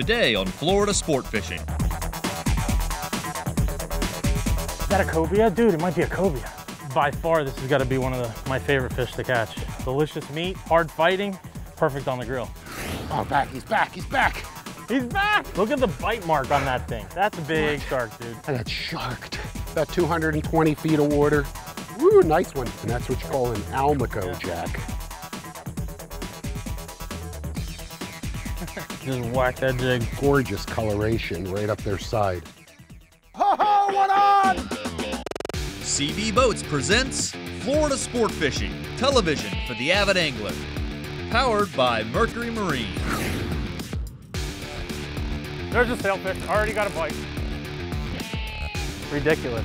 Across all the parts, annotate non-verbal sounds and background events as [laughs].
Today on Florida Sport Fishing. Is that a cobia? Dude, it might be a cobia. By far, this has got to be one of the, my favorite fish to catch. Delicious meat, hard fighting, perfect on the grill. Oh, back, he's back, he's back. He's back! Look at the bite mark on that thing. That's a big shark, dude. I got sharked. About 220 feet of water. Woo, nice one. And that's what you call an Almaco, Yeah. Jack. Just whack that jig. Gorgeous coloration right up their side. Ho ho, what on? SeaVee Boats presents Florida Sport Fishing, television for the avid angler. Powered by Mercury Marine. There's a sailfish. Already got a bite. Ridiculous.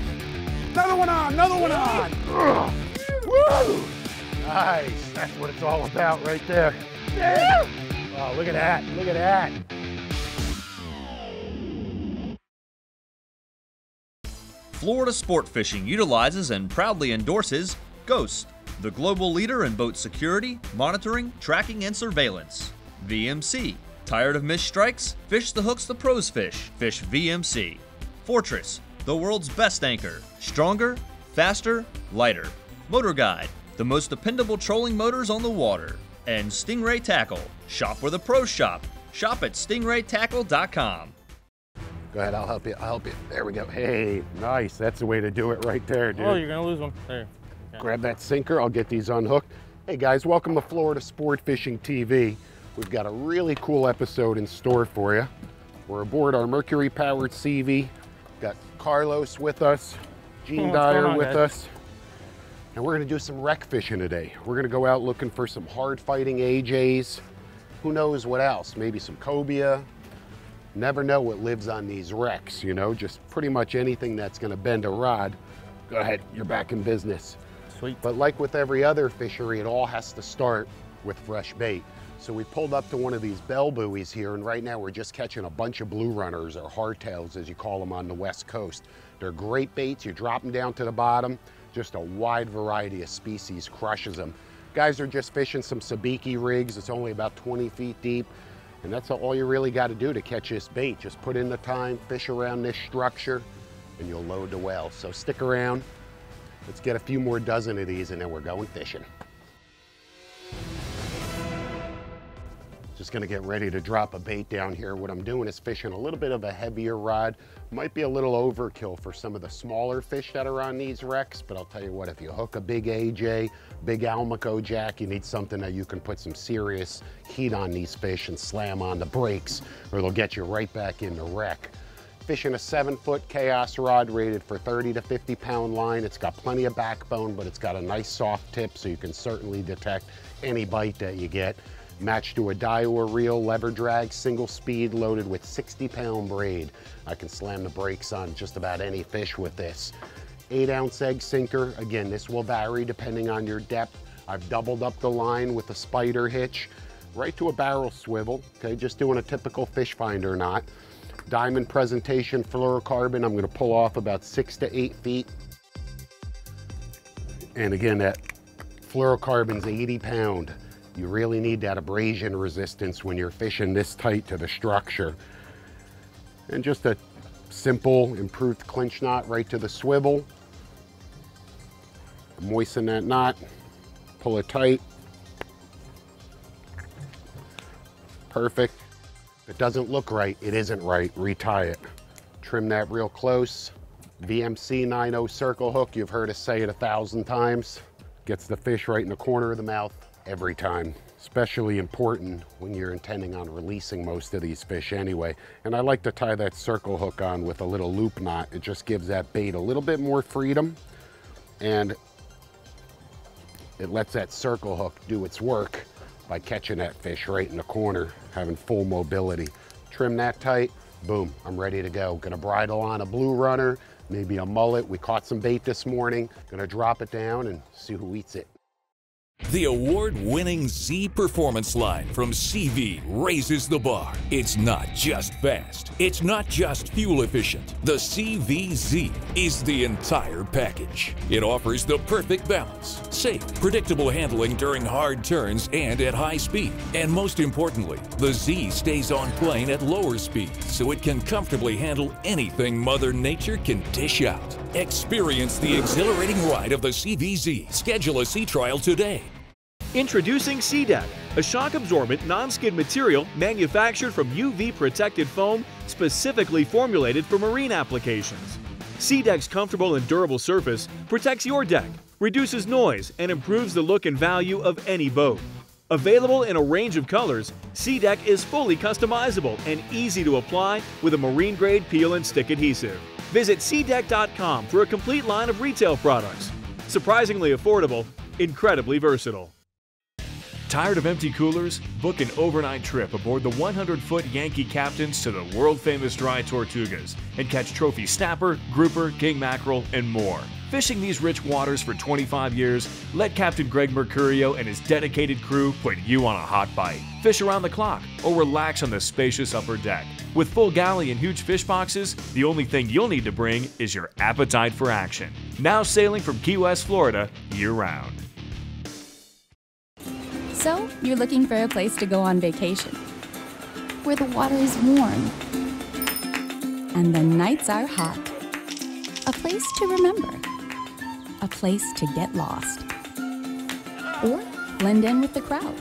Another one on, another one on. Ugh. Woo! Nice, that's what it's all about right there. Yeah. Oh, look at that, look at that. Florida Sport Fishing utilizes and proudly endorses GOST, the global leader in boat security, monitoring, tracking, and surveillance. VMC. Tired of missed strikes? Fish the hooks the pros fish. Fish VMC. Fortress. The world's best anchor. Stronger, faster, lighter. Motor Guide. The most dependable trolling motors on the water. And Stingray Tackle. Shop where the pros shop. Shop at stingraytackle.com. Go ahead, I'll help you, I'll help you. There we go. Hey, nice, that's the way to do it right there, dude. Oh, you're gonna lose one. There. Grab that sinker, I'll get these unhooked. Hey guys, welcome to Florida Sport Fishing TV. We've got a really cool episode in store for you. We're aboard our Mercury powered SeaVee. Got Carlos with us, Gene [laughs] What's Dyer on, with guys? us. And we're gonna do some wreck fishing today. We're gonna go out looking for some hard fighting AJs. Who knows what else? Maybe some cobia. Never know what lives on these wrecks, you know, just pretty much anything that's gonna bend a rod. Go ahead, you're back in business. Sweet. But like with every other fishery, it all has to start with fresh bait. So we pulled up to one of these bell buoys here, and right now we're just catching a bunch of blue runners, or hardtails as you call them on the west coast. They're great baits, you drop them down to the bottom, just a wide variety of species crushes them. Guys are just fishing some sabiki rigs, it's only about 20 feet deep, and that's all you really got to do to catch this bait. Just put in the time, fish around this structure, and you'll load the well. So stick around, Let's get a few more dozen of these and then we're going fishing. Just gonna get ready to drop a bait down here. What I'm doing is fishing a little bit of a heavier rod. Might be a little overkill for some of the smaller fish that are on these wrecks, but I'll tell you what, if you hook a big AJ, big Almaco jack, you need something that you can put some serious heat on these fish and slam on the brakes or they'll get you right back in the wreck fishing a seven foot chaos rod rated for 30 to 50 pound line. It's got plenty of backbone, but it's got a nice soft tip so you can certainly detect any bite that you get. Matched to a Daiwa reel, lever drag, single speed, loaded with 60 pound braid. I can slam the brakes on just about any fish with this. Eight ounce egg sinker. Again, this will vary depending on your depth. I've doubled up the line with a spider hitch right to a barrel swivel, okay, just doing a typical fish finder knot. Diamond presentation fluorocarbon, I'm gonna pull off about six to eight feet. And again, that fluorocarbon's 80 pound. You really need that abrasion resistance when you're fishing this tight to the structure. And just a simple improved clinch knot right to the swivel. Moisten that knot, pull it tight. Perfect. If it doesn't look right, it isn't right, retie it. Trim that real close. VMC 90 circle hook, you've heard us say it a thousand times. Gets the fish right in the corner of the mouth every time. Especially important when you're intending on releasing most of these fish anyway. And I like to tie that circle hook on with a little loop knot. It just gives that bait a little bit more freedom and it lets that circle hook do its work by catching that fish right in the corner, having full mobility. Trim that tight, boom, I'm ready to go. Gonna bridle on a blue runner, maybe a mullet. We caught some bait this morning. Gonna drop it down and see who eats it. The award winning Z Performance line from SeaVee raises the bar. It's not just fast, it's not just fuel efficient. The SeaVee Z is the entire package. It offers the perfect balance, safe, predictable handling during hard turns and at high speed. And most importantly, the Z stays on plane at lower speeds so it can comfortably handle anything Mother Nature can dish out. Experience the exhilarating ride of the SeaVee Z. Schedule a sea trial today. Introducing SeaDeck, a shock-absorbent non-skid material manufactured from UV protected foam specifically formulated for marine applications. SeaDeck's comfortable and durable surface protects your deck, reduces noise, and improves the look and value of any boat. Available in a range of colors, SeaDeck is fully customizable and easy to apply with a marine-grade peel and stick adhesive. Visit SeaDeck.com for a complete line of retail products. Surprisingly affordable, incredibly versatile. Tired of empty coolers? Book an overnight trip aboard the 100 foot Yankee Captains to the world famous dry Tortugas and catch trophy snapper, grouper, king mackerel, and more. Fishing these rich waters for 25 years, let Captain Greg Mercurio and his dedicated crew put you on a hot bite. Fish around the clock or relax on the spacious upper deck. With full galley and huge fish boxes, the only thing you'll need to bring is your appetite for action. Now sailing from Key West, Florida, year round. So, you're looking for a place to go on vacation where the water is warm and the nights are hot. A place to remember, a place to get lost, or blend in with the crowd.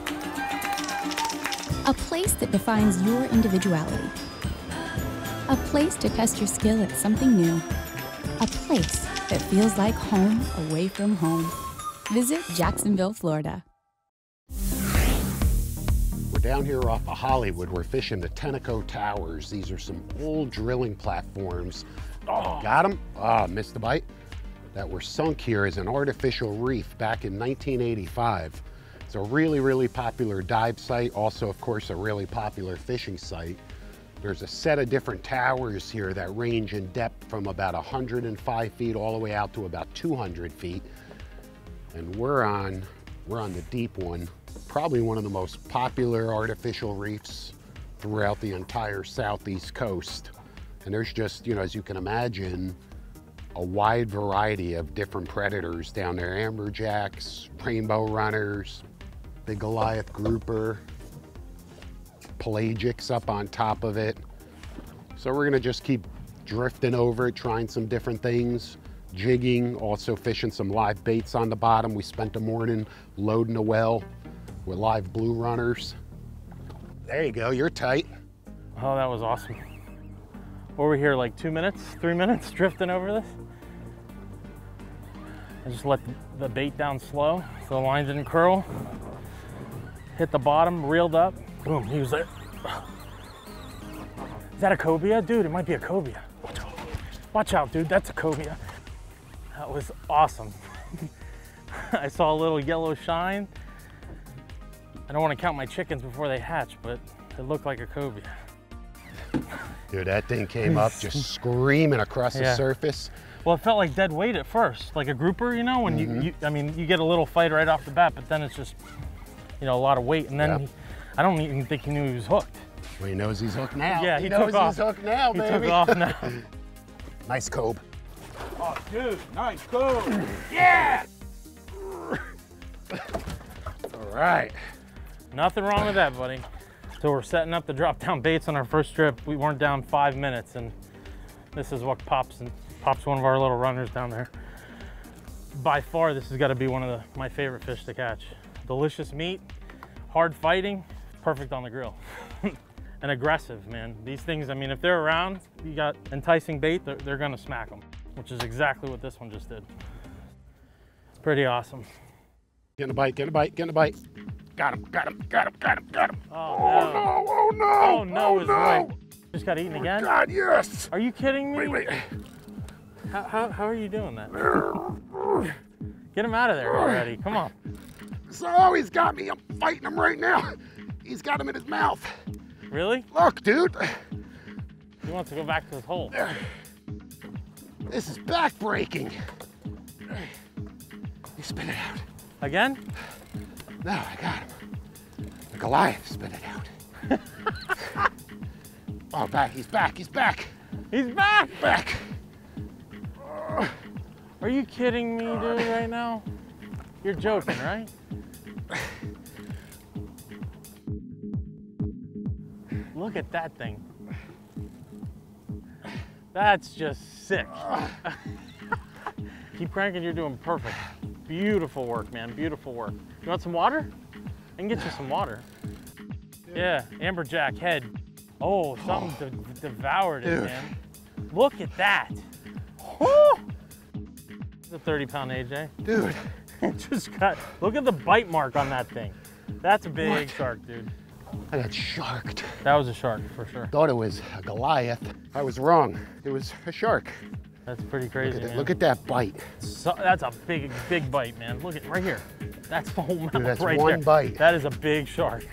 A place that defines your individuality. A place to test your skill at something new. A place that feels like home away from home. Visit Jacksonville, Florida. Down here off of Hollywood. We're fishing the Tenneco Towers. These are some old drilling platforms. Oh, got them? Ah, missed the bite. That were sunk here as an artificial reef back in 1985. It's a really, really popular dive site. Also, of course, a really popular fishing site. There's a set of different towers here that range in depth from about 105 feet all the way out to about 200 feet. And we're on, we're on the deep one, probably one of the most popular artificial reefs throughout the entire southeast coast. And there's just, you know, as you can imagine, a wide variety of different predators down there. Amberjacks, rainbow runners, the Goliath grouper, pelagics up on top of it. So we're gonna just keep drifting over it, trying some different things, jigging, also fishing some live baits on the bottom. We spent the morning loading a well with live blue runners. There you go, you're tight. Oh, that was awesome. We here, like two minutes, three minutes [laughs] drifting over this? I just let the bait down slow so the line didn't curl. Hit the bottom, reeled up, boom, he was there. Is that a cobia? Dude, it might be a cobia. Watch out, dude, that's a cobia. That was awesome. [laughs] I saw a little yellow shine. I don't want to count my chickens before they hatch, but it looked like a cobia. Dude, that thing came up just [laughs] screaming across the surface. Well, it felt like dead weight at first, like a grouper, you know, when Mm-hmm. you, you, I mean, you get a little fight right off the bat, but then it's just, you know, a lot of weight. And then Yeah. he, I don't even think he knew he was hooked. Well, he knows he's hooked now. Yeah, he knows took off. he's hooked now, He baby. took off now. [laughs] Nice cobe. oh, dude, nice, cool. [laughs] All right. Nothing wrong with that, buddy. So we're setting up the drop down baits on our first trip. We weren't down five minutes, and this is what pops and pops one of our little runners down there. By far, this has got to be one of the, my favorite fish to catch. Delicious meat, hard fighting, perfect on the grill. [laughs] and aggressive, man. These things, I mean, if they're around, you got enticing bait, they're, they're gonna smack them, which is exactly what this one just did. Pretty awesome. Getting a bite, getting a bite, getting a bite. Got him, got him, got him, got him, got him. Oh, Oh no. no, oh no. Oh no, oh, is right. Just got eaten oh, again? God, yes. Are you kidding me? Wait, wait. How, how, how are you doing that? Get him out of there already. Come on. So he's got me. I'm fighting him right now. He's got him in his mouth. Really? Look, dude. He wants to go back to his hole. This is back breaking. You spit it out. Again? No, I got him. The Goliath spit it out. [laughs] oh, back, he's back, he's back, He's back! back. Are you kidding me, dude, right now? You're joking, right? Look at that thing. That's just sick. [laughs] Keep cranking, you're doing perfect. Beautiful work, man, beautiful work. You want some water? I can get you some water. Yeah, amberjack head. Oh, something de- devoured it, Dude. man. Look at that. Whew. It's a 30 pound AJ. Dude, [laughs] It just got, look at the bite mark on that thing. That's a big What? shark, dude. I got sharked. That was a shark for sure. Thought it was a Goliath. I was wrong. It was a shark. That's pretty crazy, Look at, man. that, look at that bite. So, that's a big, big bite, man. Look at right here. That's the whole mouth that's right one there. bite. That is a big shark.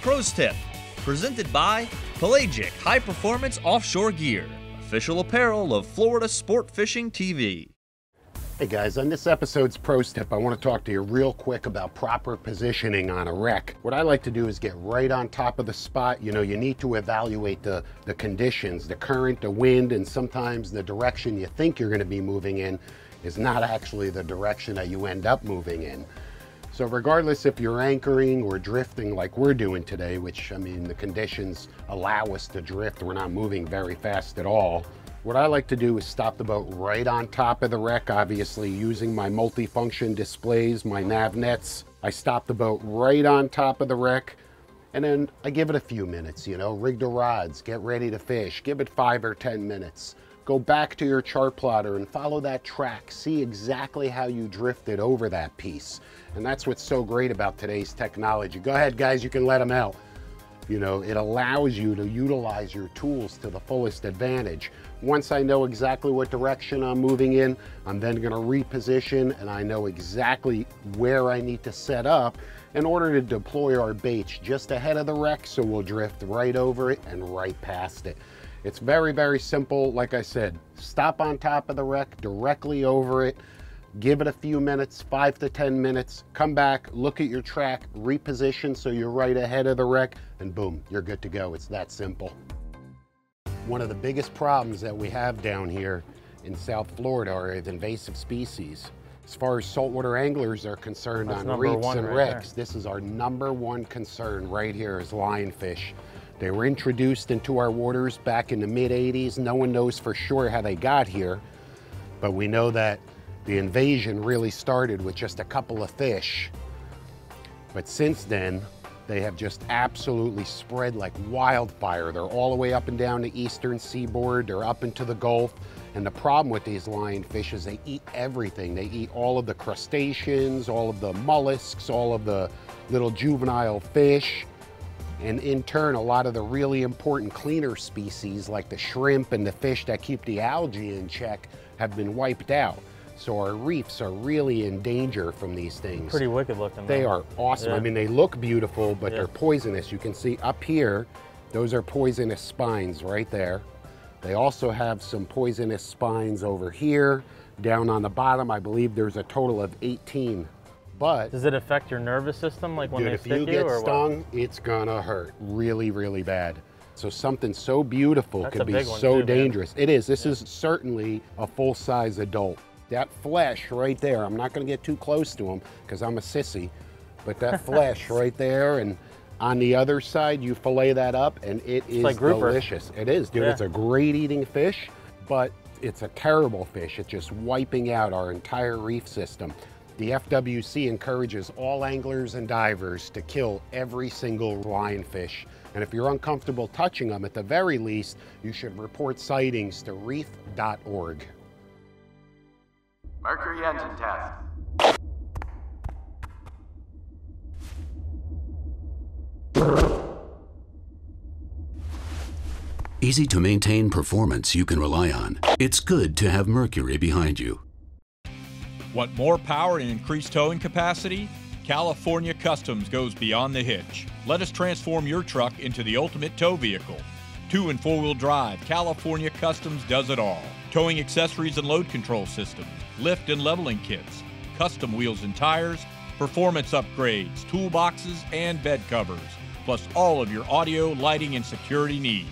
Pros Tip, presented by Pelagic High Performance Offshore Gear, official apparel of Florida Sport Fishing TV. Hey guys, on this episode's Pros Tip, I want to talk to you real quick about proper positioning on a wreck. What I like to do is get right on top of the spot. You know, you need to evaluate the, the conditions, the current, the wind, and sometimes the direction you think you're going to be moving in is not actually the direction that you end up moving in. So regardless if you're anchoring or drifting like we're doing today, which I mean the conditions allow us to drift, we're not moving very fast at all. What I like to do is stop the boat right on top of the wreck, obviously using my multifunction displays, my nav nets. I stop the boat right on top of the wreck and then I give it a few minutes, you know, rig the rods, get ready to fish, give it five or 10 minutes. Go back to your chart plotter and follow that track. See exactly how you drifted over that piece. And that's what's so great about today's technology. Go ahead, guys, you can let them out. You know, it allows you to utilize your tools to the fullest advantage. Once I know exactly what direction I'm moving in, I'm then gonna reposition and I know exactly where I need to set up in order to deploy our baits just ahead of the wreck so we'll drift right over it and right past it. It's very, very simple. Like I said, stop on top of the wreck, directly over it, give it a few minutes, five to 10 minutes, come back, look at your track, reposition so you're right ahead of the wreck, and boom, you're good to go. It's that simple. One of the biggest problems that we have down here in South Florida are the invasive species. As far as saltwater anglers are concerned That's on reefs and right wrecks, this is our number one concern right here is lionfish. They were introduced into our waters back in the mid 80s. No one knows for sure how they got here, but we know that the invasion really started with just a couple of fish. But since then, they have just absolutely spread like wildfire. They're all the way up and down the eastern seaboard, they're up into the Gulf. And the problem with these lionfish is they eat everything. They eat all of the crustaceans, all of the mollusks, all of the little juvenile fish. And in turn, a lot of the really important cleaner species like the shrimp and the fish that keep the algae in check have been wiped out. So our reefs are really in danger from these things. Pretty wicked looking. They though. are awesome. I mean, they look beautiful, but Yeah. they're poisonous. You can see up here, those are poisonous spines right there. They also have some poisonous spines over here. Down on the bottom, I believe there's a total of 18. But Does it affect your nervous system, like when dude, they if stick you get or what? stung, it's gonna hurt really, really bad. So something so beautiful That's could be so too, man. dangerous. It is. This is certainly a full-size adult. That flesh right there, I'm not gonna get too close to him because I'm a sissy, but that [laughs] flesh right there and on the other side, you fillet that up and it is like delicious. It is, dude. Yeah. It's a great eating fish, but it's a terrible fish. It's just wiping out our entire reef system. The FWC encourages all anglers and divers to kill every single lionfish. And if you're uncomfortable touching them, at the very least, you should report sightings to reef.org. Mercury engine test. Easy to maintain performance you can rely on. It's good to have Mercury behind you. Want more power and increased towing capacity? California Customs goes beyond the hitch. Let us transform your truck into the ultimate tow vehicle. Two and four wheel drive, California Customs does it all. Towing accessories and load control systems, lift and leveling kits, custom wheels and tires, performance upgrades, toolboxes, and bed covers, plus all of your audio, lighting, and security needs.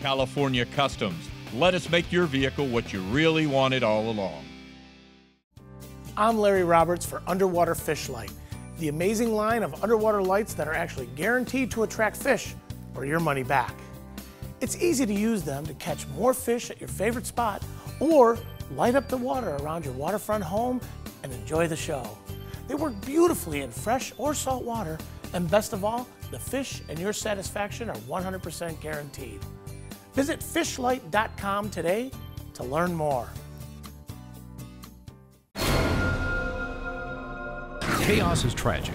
California Customs. Let us make your vehicle what you really wanted all along. I'm Larry Roberts for Underwater Fish Light, the amazing line of underwater lights that are actually guaranteed to attract fish or your money back. It's easy to use them to catch more fish at your favorite spot or light up the water around your waterfront home and enjoy the show. They work beautifully in fresh or salt water, and best of all, the fish and your satisfaction are 100% guaranteed. Visit fishlight.com today to learn more. Chaos is tragic.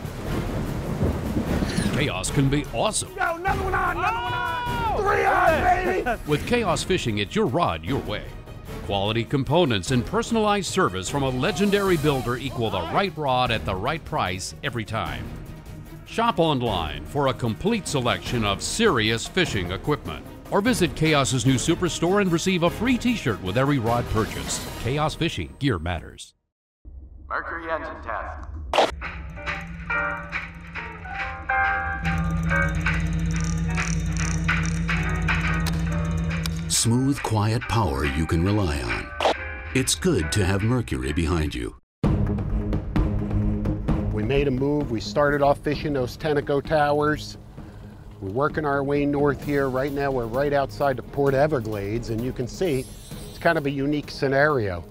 Chaos can be awesome. Yo, another one on, another one on! Oh! Three on, baby! With Chaos Fishing, it's your rod, your way. Quality components and personalized service from a legendary builder equal the right rod at the right price every time. Shop online for a complete selection of serious fishing equipment. Or visit Chaos's new superstore and receive a free t shirt with every rod purchase. Chaos Fishing, gear matters. Mercury engine test. Smooth, quiet power you can rely on. It's good to have Mercury behind you. We made a move. We started off fishing those Tenneco Towers. We're working our way north here. Right now, we're right outside the Port Everglades, and you can see it's kind of a unique scenario.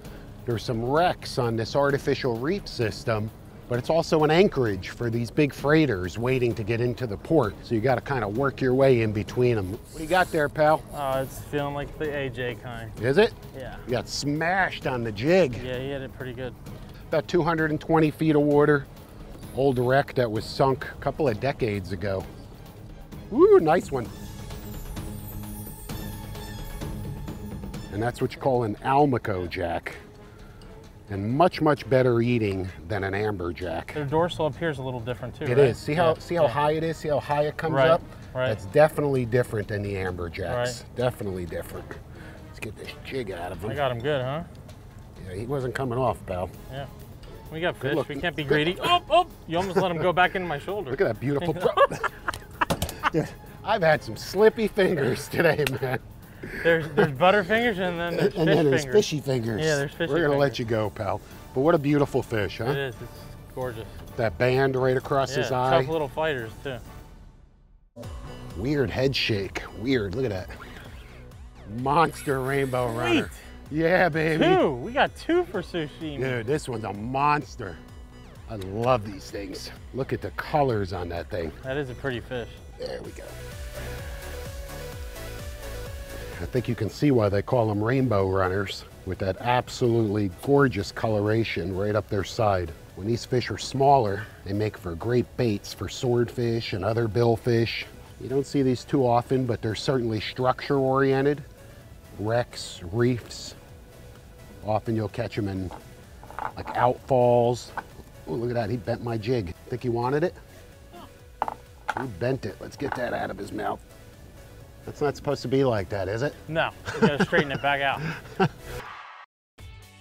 There's some wrecks on this artificial reef system, but it's also an anchorage for these big freighters waiting to get into the port. So you got to kind of work your way in between them. What do you got there, pal? Oh, it's feeling like the AJ kind. Is it? Yeah. You got smashed on the jig. Yeah, he had it pretty good. About 220 feet of water. Old wreck that was sunk a couple of decades ago. Ooh, nice one. And that's what you call an Almaco jack. And much, much better eating than an amberjack. Their dorsal up here is a little different too. It right? is. See how Yeah, see how yeah. high it is? See how high it comes Right, up? right. That's definitely different than the amberjacks. Right. Definitely different. Let's get this jig out of him. I got him good, huh? Yeah, he wasn't coming off, pal. Yeah. We got fish. We can't be greedy. [laughs] Oh, oh! You almost let him go back into my shoulder. Look at that beautiful. [laughs] [laughs] I've had some slippy fingers today, man. There's there's butterfingers and then there's and then there's fingers. fishy fingers. Yeah, there's fishy fingers. We're gonna let you go, pal. But what a beautiful fish, huh? It is. It's gorgeous. That band right across Yeah, his tough eye. little fighters too. Weird head shake. Weird. Look at that. Monster rainbow runner. Yeah, baby. Two. We got two for sushi. Dude, this one's a monster. I love these things. Look at the colors on that thing. That is a pretty fish. There we go. I think you can see why they call them rainbow runners with that absolutely gorgeous coloration right up their side. When these fish are smaller, they make for great baits for swordfish and other billfish. You don't see these too often, but they're certainly structure oriented. Wrecks, reefs. Often you'll catch them in like outfalls. Oh, look at that, he bent my jig. Think he wanted it? He bent it. Let's get that out of his mouth. That's not supposed to be like that, is it? No, we gotta straighten it back out. [laughs]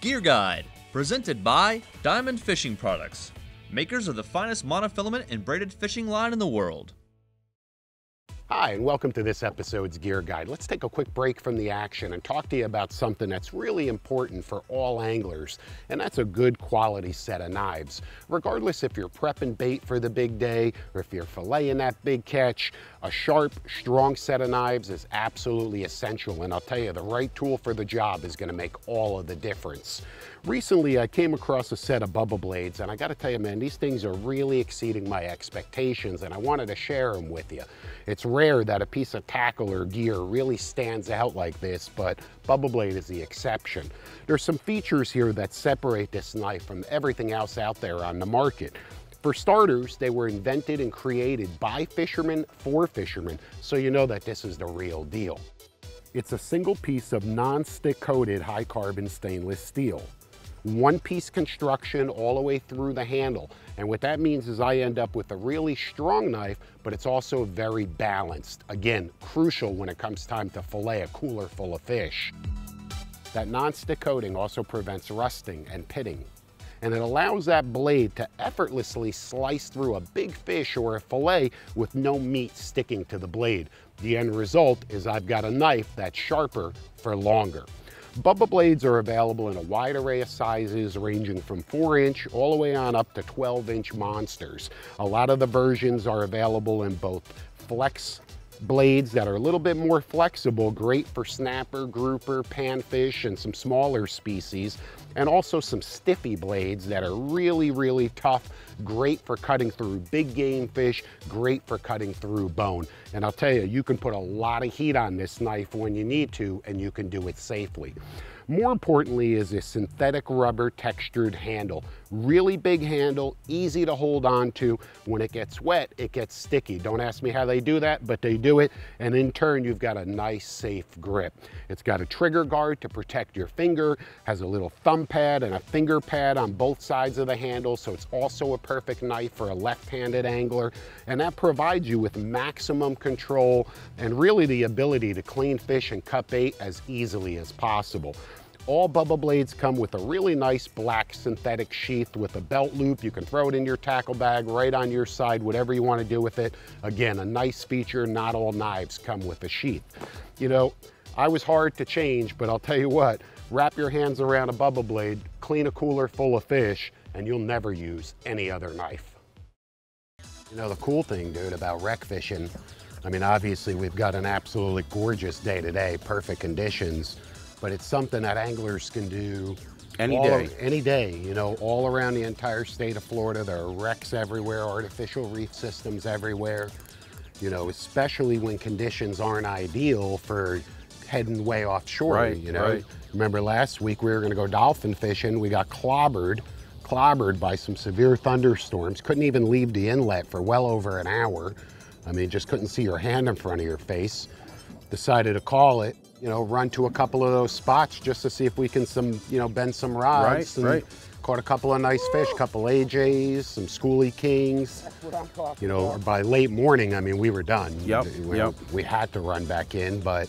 Gear Guide, presented by Diamond Fishing Products, makers of the finest monofilament and braided fishing line in the world. Hi, and welcome to this episode's Gear Guide. Let's take a quick break from the action and talk to you about something that's really important for all anglers, and that's a good quality set of knives. Regardless if you're prepping bait for the big day or if you're filleting that big catch, a sharp, strong set of knives is absolutely essential, and I'll tell you, the right tool for the job is gonna make all of the difference. Recently, I came across a set of Bubba Blades, and I gotta tell you, man, these things are really exceeding my expectations, and I wanted to share them with you. It's rare that a piece of tackle or gear really stands out like this, but Bubba Blade is the exception. There's some features here that separate this knife from everything else out there on the market. For starters, they were invented and created by fishermen for fishermen, so you know that this is the real deal. It's a single piece of non-stick coated high carbon stainless steel. One piece construction all the way through the handle. And what that means is I end up with a really strong knife, but it's also very balanced. Again, crucial when it comes time to fillet a cooler full of fish. That non-stick coating also prevents rusting and pitting. and it allows that blade to effortlessly slice through a big fish or a filet with no meat sticking to the blade. The end result is I've got a knife that's sharper for longer. Bubba blades are available in a wide array of sizes ranging from 4 inch all the way on up to 12 inch monsters. A lot of the versions are available in both flex blades that are a little bit more flexible, great for snapper, grouper, panfish, and some smaller species, and also some stiffy blades that are really, really tough, great for cutting through big game fish, great for cutting through bone. And I'll tell you, you can put a lot of heat on this knife when you need to, and you can do it safely. More importantly is a synthetic rubber textured handle. Really big handle, easy to hold on to. When it gets wet, it gets sticky. Don't ask me how they do that, but they do it. And in turn, you've got a nice, safe grip. It's got a trigger guard to protect your finger, has a little thumb pad and a finger pad on both sides of the handle, so it's also a perfect knife for a left-handed angler. And that provides you with maximum control and really the ability to clean fish and cut bait as easily as possible. All Bubba blades come with a really nice black synthetic sheath with a belt loop. You can throw it in your tackle bag right on your side, whatever you want to do with it. Again, a nice feature. Not all knives come with a sheath. You know, I was hard to change, but I'll tell you what, wrap your hands around a Bubba blade, clean a cooler full of fish, and you'll never use any other knife. You know, the cool thing, dude, about wreck fishing, I mean, obviously we've got an absolutely gorgeous day today, perfect conditions, but it's something that anglers can do Any day. of- any day, you know, all around the entire state of Florida. There are wrecks everywhere, artificial reef systems everywhere, you know, especially when conditions aren't ideal for heading way offshore, Right, you know. right. Remember last week we were gonna go dolphin fishing, we got clobbered, clobbered by some severe thunderstorms, couldn't even leave the inlet for well over an hour. I mean, just couldn't see your hand in front of your face. Decided to call it, you know, run to a couple of those spots just to see if we can some, you know, bend some rods. Right, and right. Caught a couple of nice fish, couple AJs, some schoolie kings. You know, by late morning, I mean, we were done. Yep, We, yep. we had to run back in, but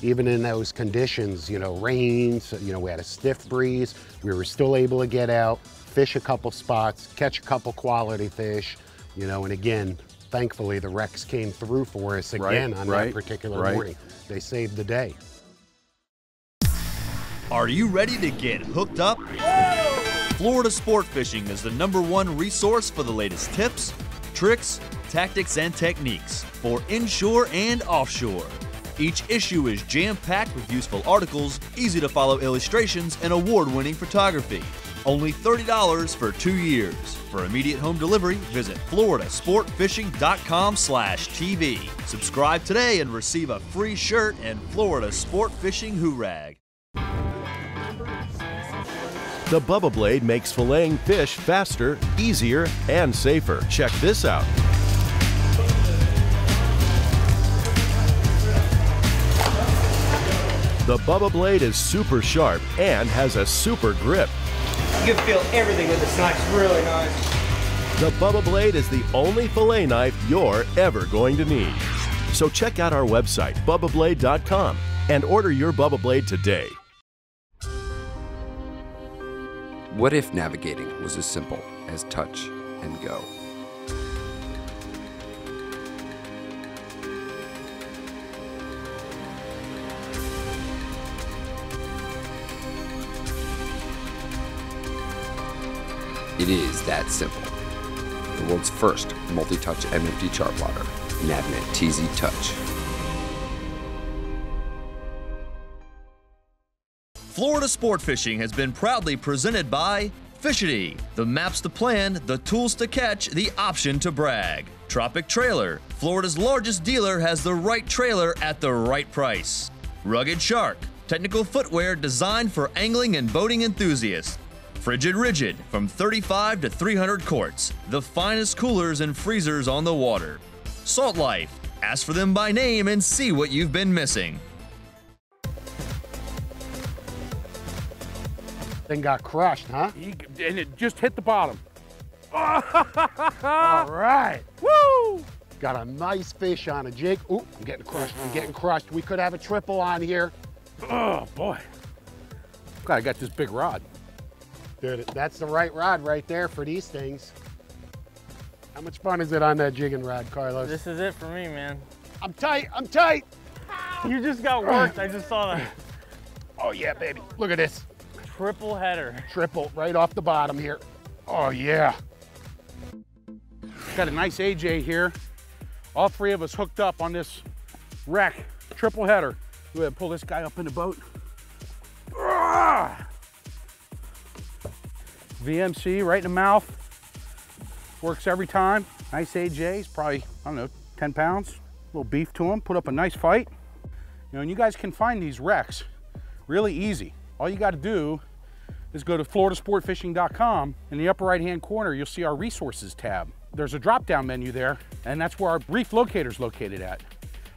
even in those conditions, you know, rains, you know, we had a stiff breeze, we were still able to get out, fish a couple spots, catch a couple quality fish, you know, and again, thankfully the wrecks came through for us Right, again on right, that particular right. morning. They saved the day. Are you ready to get hooked up? Florida Sport Fishing is the number one resource for the latest tips, tricks, tactics, and techniques for inshore and offshore. Each issue is jam packed with useful articles, easy to follow illustrations, and award winning photography. Only $30 for two years. For immediate home delivery, visit floridasportfishing.com slash TV. Subscribe today and receive a free shirt and Florida Sport Fishing Hoorag. The Bubba Blade makes filleting fish faster, easier, and safer. Check this out. The Bubba Blade is super sharp and has a super grip. You can feel everything with this knife. It's really nice. The Bubba Blade is the only fillet knife you're ever going to need. So check out our website, bubbablade.com, and order your Bubba Blade today. What if navigating was as simple as touch and go? It is that simple. The world's first multi-touch MFD chart plotter, Navnet TZ Touch. Florida Sport Fishing has been proudly presented by Fishidy, the maps to plan, the tools to catch, the option to brag. Tropic Trailer, Florida's largest dealer, has the right trailer at the right price. Rugged Shark, technical footwear designed for angling and boating enthusiasts. Frigid Rigid, from 35 to 300 quarts, the finest coolers and freezers on the water. Salt Life, ask for them by name and see what you've been missing. Thing got crushed, huh? and it just hit the bottom. [laughs] All right. Woo! Got a nice fish on a jig. Ooh, I'm getting crushed. I'm getting crushed. We could have a triple on here. Oh boy. God, I got this big rod. Dude, that's the right rod right there for these things. How much fun is it on that jigging rod, Carlos? This is it for me, man. I'm tight, I'm tight. You just got worked. I just saw that. Oh yeah, baby. Look at this. Triple header. Triple right off the bottom here. Oh yeah. Got a nice AJ here. All three of us hooked up on this wreck, triple header. Go ahead, pull this guy up in the boat. Ah! VMC right in the mouth. Works every time. Nice AJ. He's probably, I don't know, 10 pounds. A little beef to him. Put up a nice fight. You know, and you guys can find these wrecks really easy. All you got to do is go to floridasportfishing.com. In the upper right hand corner, you'll see our resources tab. There's a drop down menu there, and that's where our reef locator is located at.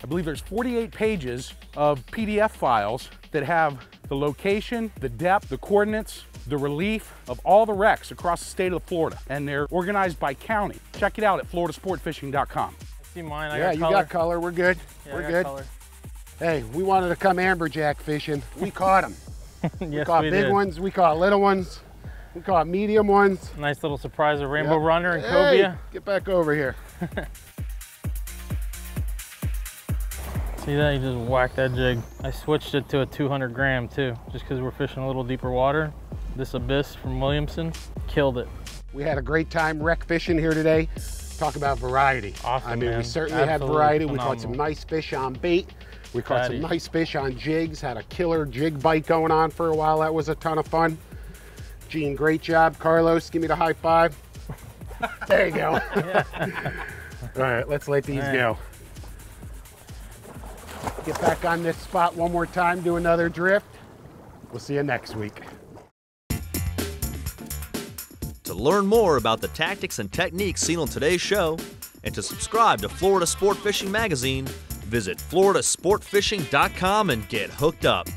I believe there's 48 pages of PDF files that have the location, the depth, the coordinates, the relief of all the wrecks across the state of Florida, and they're organized by county. Check it out at floridasportfishing.com. See mine, I yeah, got you color. got color. We're good. Yeah, We're good. color. Hey, we wanted to come amberjack fishing. We caught them. [laughs] we caught we big did. ones. We caught little ones. We caught medium ones. Nice little surprise of rainbow Yep. runner and Hey, cobia. Get back over here. [laughs] See that? You just whacked that jig. I switched it to a 200 gram too, just because we're fishing a little deeper water. This Abyss from Williamson killed it. We had a great time wreck fishing here today. Talk about variety. Awesome, I mean, we man. certainly had Absolutely variety. We caught some nice fish on bait. We caught Fatty. some nice fish on jigs. Had a killer jig bite going on for a while. That was a ton of fun. Gene, great job. Carlos, give me the high five. [laughs] there you go. [laughs] All right, let's let these right. go. Get back on this spot one more time, do another drift. We'll see you next week. Learn more about the tactics and techniques seen on today's show, and to subscribe to Florida Sport Fishing Magazine, visit floridasportfishing.com and get hooked up.